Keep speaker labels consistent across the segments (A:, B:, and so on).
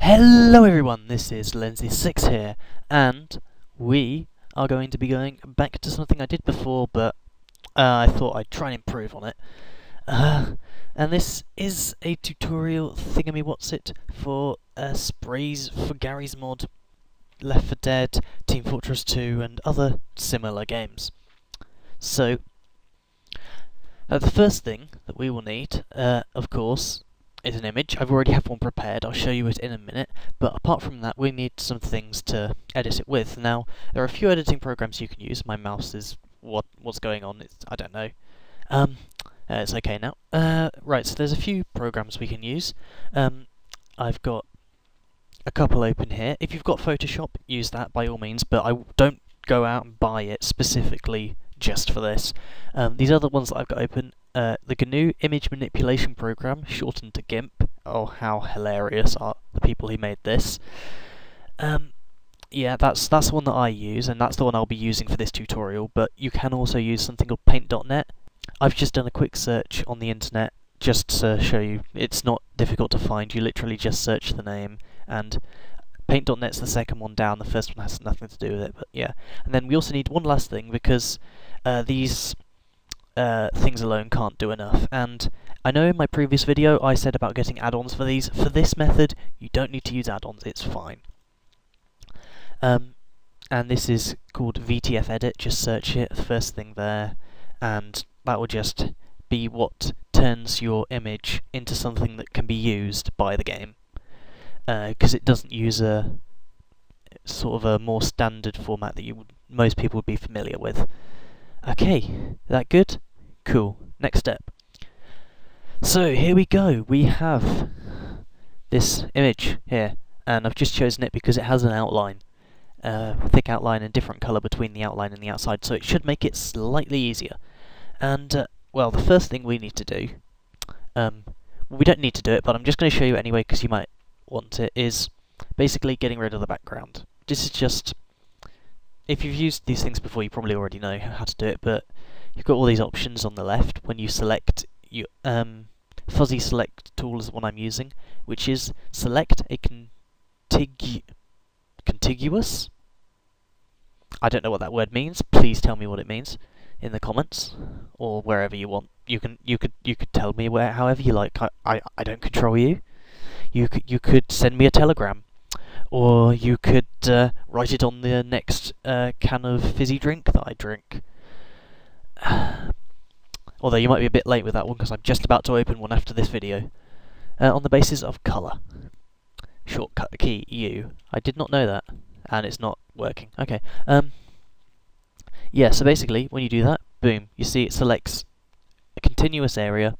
A: Hello everyone, this is Lensy6 here, and we are going to be going back to something I did before, but uh, I thought I'd try and improve on it. Uh, and this is a tutorial thingamy what's it for uh, sprays for Garry's Mod, Left 4 Dead, Team Fortress 2, and other similar games. So, uh, the first thing that we will need, uh, of course, is an image. I've already have one prepared, I'll show you it in a minute, but apart from that we need some things to edit it with. Now, there are a few editing programs you can use. My mouse is what what's going on, it's, I don't know. Um, uh, it's okay now. Uh, right, so there's a few programs we can use. Um, I've got a couple open here. If you've got Photoshop, use that by all means, but I don't go out and buy it specifically just for this. Um, these other ones that I've got open, uh, the GNU Image Manipulation Program, shortened to GIMP. Oh, how hilarious are the people who made this. Um, yeah, that's that's the one that I use, and that's the one I'll be using for this tutorial, but you can also use something called Paint.net. I've just done a quick search on the internet just to show you it's not difficult to find. You literally just search the name, and Paint.net's the second one down, the first one has nothing to do with it, but yeah. And then we also need one last thing, because uh, these uh, things alone can't do enough. And I know in my previous video I said about getting add-ons for these. For this method, you don't need to use add-ons, it's fine. Um, and this is called VTFEdit, just search it, first thing there, and that will just be what turns your image into something that can be used by the game. Because uh, it doesn't use a sort of a more standard format that you would, most people would be familiar with. Okay, that good? Cool. Next step. So here we go. We have this image here, and I've just chosen it because it has an outline, uh, thick outline and different colour between the outline and the outside, so it should make it slightly easier. And uh, well, the first thing we need to do, um, we don't need to do it, but I'm just going to show you anyway because you might want it, is basically getting rid of the background. This is just if you've used these things before, you probably already know how to do it, but you've got all these options on the left when you select you um, fuzzy select tool is the one I'm using, which is select a contigu contiguous. I don't know what that word means. Please tell me what it means in the comments or wherever you want. You can you could you could tell me where however you like. I I, I don't control you. You could you could send me a telegram or you could uh, write it on the next uh, can of fizzy drink that I drink. Although you might be a bit late with that one because I'm just about to open one after this video. Uh, on the basis of colour. Shortcut key U. I did not know that, and it's not working. Okay. Um. Yeah. So basically, when you do that, boom, you see it selects a continuous area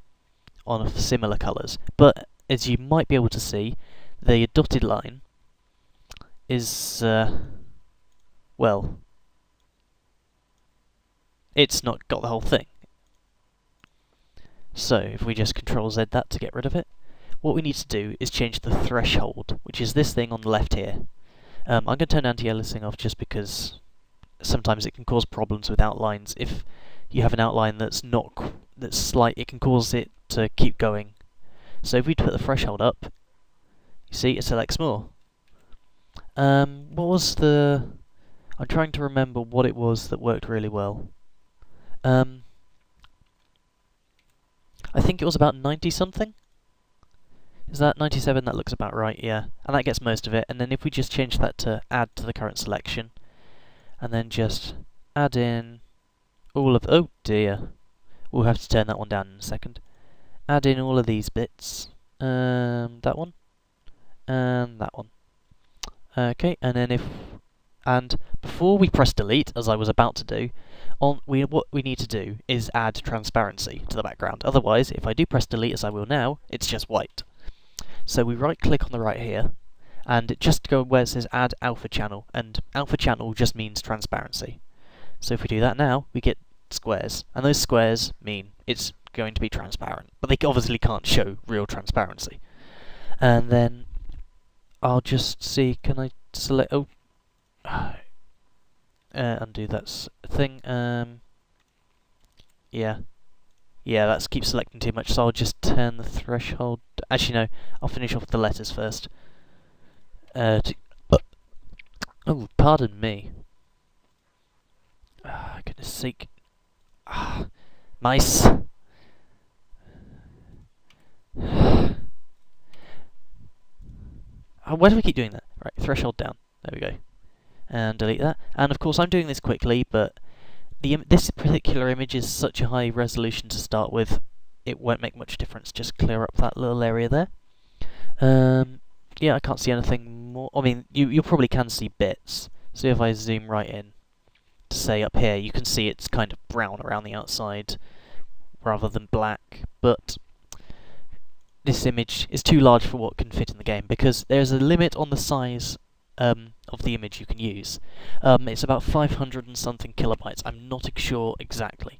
A: on similar colours. But as you might be able to see, the dotted line is, uh, well, it's not got the whole thing. So, if we just Control Z that to get rid of it, what we need to do is change the threshold, which is this thing on the left here. Um, I'm going to turn anti-aliasing off just because sometimes it can cause problems with outlines. If you have an outline that's not that's slight, it can cause it to keep going. So if we put the threshold up, you see it selects more. Um, what was the... I'm trying to remember what it was that worked really well. Um, I think it was about 90 something? Is that 97? That looks about right, yeah. And that gets most of it. And then if we just change that to add to the current selection, and then just add in all of... Oh dear. We'll have to turn that one down in a second. Add in all of these bits. Um, that one. And that one. Okay, and then if and before we press delete, as I was about to do, on we what we need to do is add transparency to the background. Otherwise, if I do press delete as I will now, it's just white. So we right click on the right here, and it just go where it says add alpha channel, and alpha channel just means transparency. So if we do that now, we get squares, and those squares mean it's going to be transparent, but they obviously can't show real transparency. And then I'll just see, can I select, oh, uh, undo that thing, um, yeah, yeah, that's keep selecting too much, so I'll just turn the threshold, actually no, I'll finish off the letters first. Uh, to, oh, pardon me. Ah, goodness sake. Ah, mice. Oh, why do we keep doing that? Right, threshold down. There we go. And delete that. And of course, I'm doing this quickly, but the this particular image is such a high resolution to start with, it won't make much difference. Just clear up that little area there. Um, yeah, I can't see anything more. I mean, you you probably can see bits. So if I zoom right in, to say up here, you can see it's kind of brown around the outside rather than black. But this image is too large for what can fit in the game because there's a limit on the size um, of the image you can use. Um, it's about 500 and something kilobytes. I'm not sure exactly.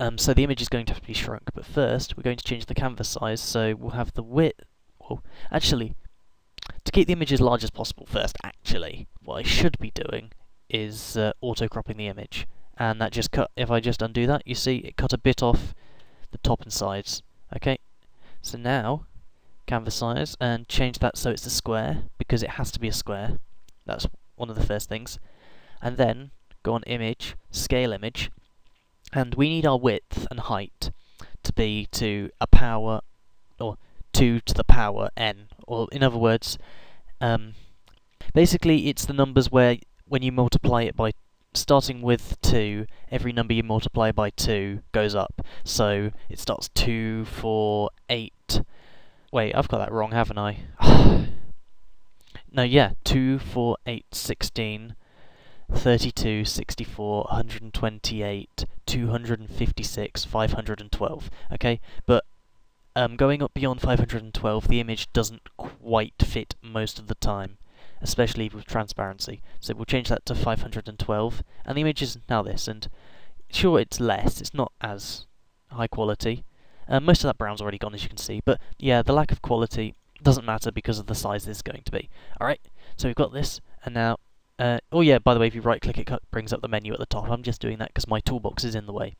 A: Um, so the image is going to have to be shrunk, but first we're going to change the canvas size, so we'll have the width... Well, actually, to keep the image as large as possible first, actually, what I should be doing is uh, auto-cropping the image. And that just cut, if I just undo that, you see it cut a bit off the top and sides. Okay, so now, canvas size, and change that so it's a square, because it has to be a square. That's one of the first things. And then, go on image, scale image, and we need our width and height to be to a power, or 2 to the power n, or in other words, um, basically it's the numbers where when you multiply it by starting with 2, every number you multiply by 2 goes up. So it starts 2, 4, 8. Wait, I've got that wrong, haven't I? no, yeah, 2, 4, 8, 16, 32, 64, 128, 256, 512. Okay, but um, going up beyond 512, the image doesn't quite fit most of the time, especially with transparency. So we'll change that to 512, and the image is now this, and sure it's less, it's not as high quality. Uh, most of that brown's already gone as you can see, but yeah, the lack of quality doesn't matter because of the size this is going to be. Alright, so we've got this, and now uh, oh yeah, by the way, if you right click it brings up the menu at the top. I'm just doing that because my toolbox is in the way.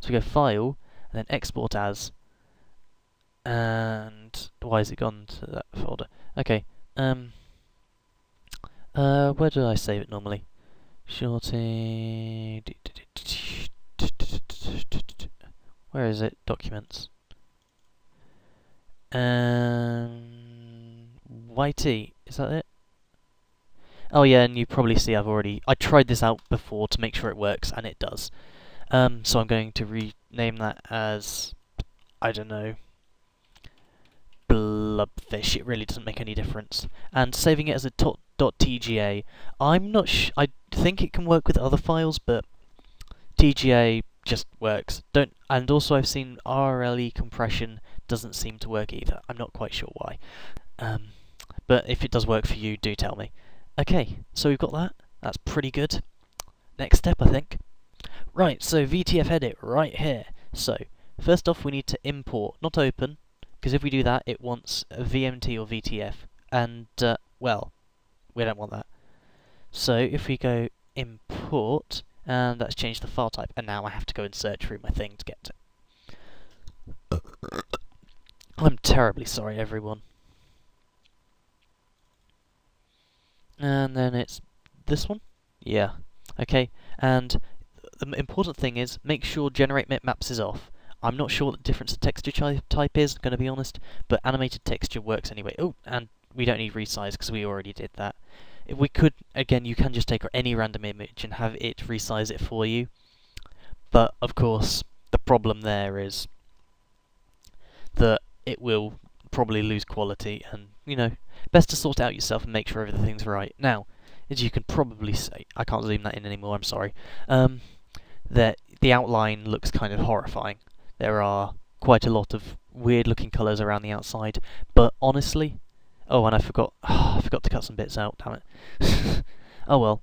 A: So we go File, and then Export As. And why has it gone to that folder? Okay, um, uh, where do I save it normally? Shorty... Where is it? Documents. Um, YT, is that it? Oh yeah, and you probably see I've already... I tried this out before to make sure it works, and it does. Um, so I'm going to rename that as... I don't know... Blubfish. It really doesn't make any difference. And saving it as a .tga. I'm not sh I think it can work with other files, but TGA just works. Don't and also I've seen RLE compression doesn't seem to work either. I'm not quite sure why. Um, but if it does work for you, do tell me. Okay, so we've got that. That's pretty good. Next step, I think. Right, so VTFEdit right here. So, first off we need to import, not open, because if we do that it wants a VMT or VTF, and, uh, well, we don't want that. So if we go import, and that's changed the file type, and now I have to go and search through my thing to get it. I'm terribly sorry everyone. And then it's this one? Yeah. Okay, and the important thing is, make sure Generate Maps is off. I'm not sure what the difference of texture type is, I'm going to be honest, but animated texture works anyway. Oh, and we don't need resize because we already did that. We could, again, you can just take any random image and have it resize it for you. But, of course, the problem there is that it will probably lose quality and, you know, best to sort it out yourself and make sure everything's right. Now, as you can probably see, I can't zoom that in anymore, I'm sorry, um, that the outline looks kind of horrifying. There are quite a lot of weird looking colours around the outside, but honestly, oh, and I forgot, oh, I forgot to cut some bits out, damn it. oh well.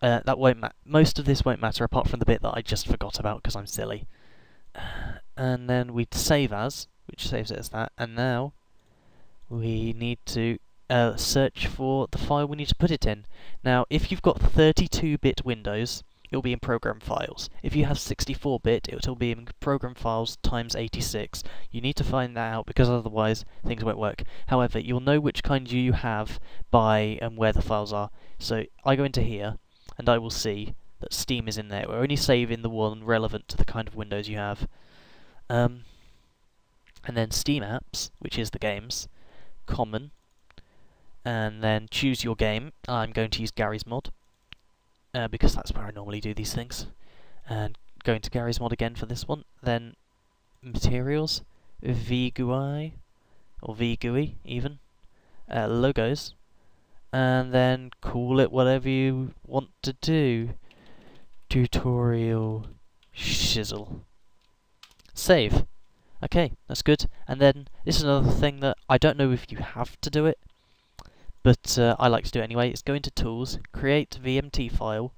A: Uh, that won't ma most of this won't matter apart from the bit that I just forgot about because I'm silly. And then we save as, which saves it as that, and now we need to uh, search for the file we need to put it in. Now, if you've got 32-bit Windows, it'll be in program files. If you have 64-bit, it'll be in program files times 86. You need to find that out because otherwise things won't work. However, you'll know which kind you have by and where the files are. So I go into here, and I will see that Steam is in there. We're only saving the one relevant to the kind of Windows you have. Um, and then Steam Apps, which is the games, Common, and then choose your game. I'm going to use Garry's Mod uh, because that's where I normally do these things. And going to Garry's Mod again for this one. Then Materials, VGUI, or VGUI even, uh, logos, and then call it whatever you want to do. Tutorial shizzle. Save. Okay, that's good. And then this is another thing that I don't know if you have to do it, but uh, I like to do it anyway. It's go into Tools, Create VMT file,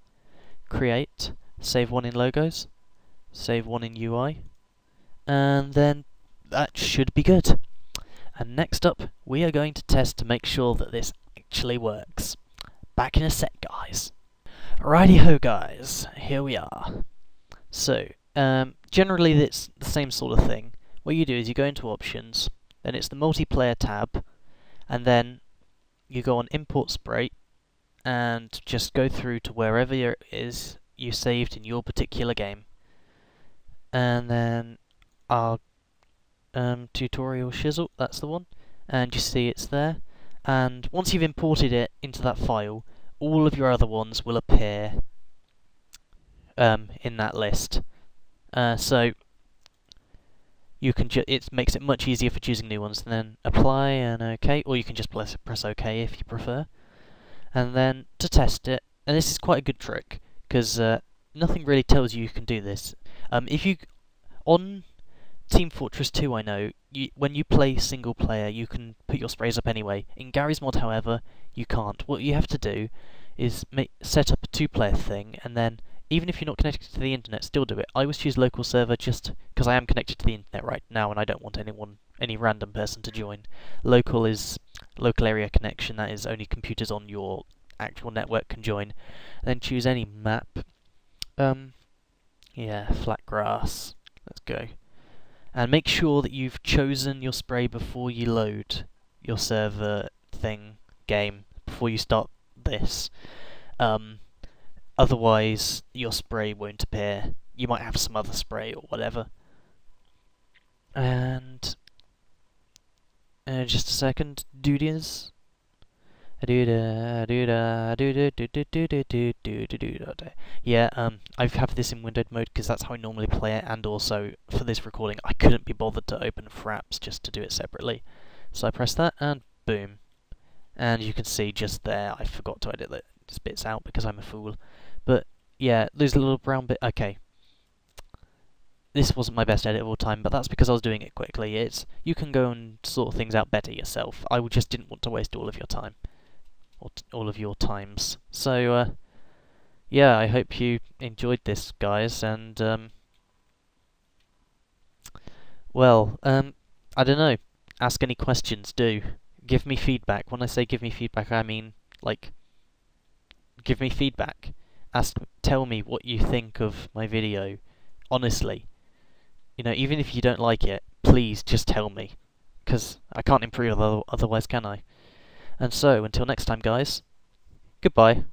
A: Create, save one in Logos, save one in UI, and then that should be good. And next up, we are going to test to make sure that this actually works. Back in a sec, guys. Righty ho, guys. Here we are. So, um, generally it's the same sort of thing. What you do is you go into Options, then it's the Multiplayer tab, and then you go on import sprite and just go through to wherever it is you saved in your particular game. And then our um, tutorial shizzle, that's the one, and you see it's there. And once you've imported it into that file, all of your other ones will appear um, in that list. Uh, so you can it makes it much easier for choosing new ones. And then apply and OK, or you can just press, press OK if you prefer. And then to test it, and this is quite a good trick because uh, nothing really tells you you can do this. Um, if you on Team Fortress 2, I know you, when you play single player, you can put your sprays up anyway. In Garry's Mod, however, you can't. What you have to do is make, set up a two-player thing, and then even if you're not connected to the internet, still do it. I always choose local server just because I am connected to the internet right now and I don't want anyone, any random person to join. Local is local area connection, that is only computers on your actual network can join. Then choose any map. Um, yeah, flat grass. Let's go. And make sure that you've chosen your spray before you load your server thing, game, before you start this. Um, Otherwise, your spray won't appear. You might have some other spray or whatever. And... Uh, just a second, do duties. Yeah, um, I have this in windowed mode because that's how I normally play it, and also for this recording I couldn't be bothered to open Fraps just to do it separately. So I press that, and boom. And you can see just there, I forgot to edit these bits out because I'm a fool. But yeah, there's a little brown bit. Okay, this wasn't my best edit of all time, but that's because I was doing it quickly. It's you can go and sort things out better yourself. I just didn't want to waste all of your time, or all of your times. So uh, yeah, I hope you enjoyed this, guys, and um, well, um, I don't know. Ask any questions. Do give me feedback. When I say give me feedback, I mean like give me feedback ask, tell me what you think of my video, honestly. You know, even if you don't like it, please just tell me, because I can't improve otherwise, can I? And so, until next time, guys, goodbye.